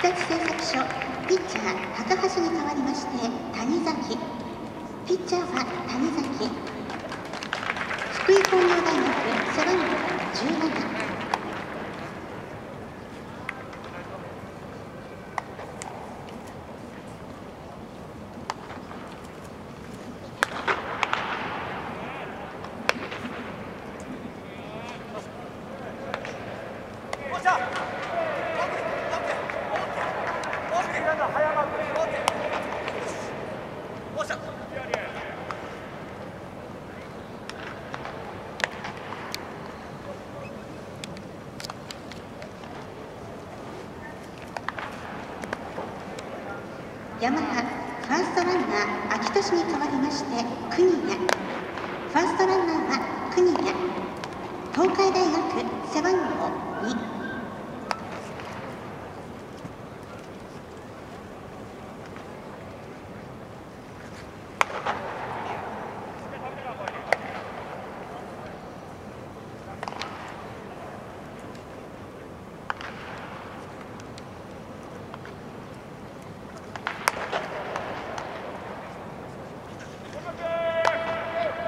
日立製作所ピッチャー高橋に代わりまして谷崎。ピッチャーは谷崎。福井工業大学背番号17ヤマハファーストランナー秋田市に代わりまして国谷ファーストランナーは国谷東海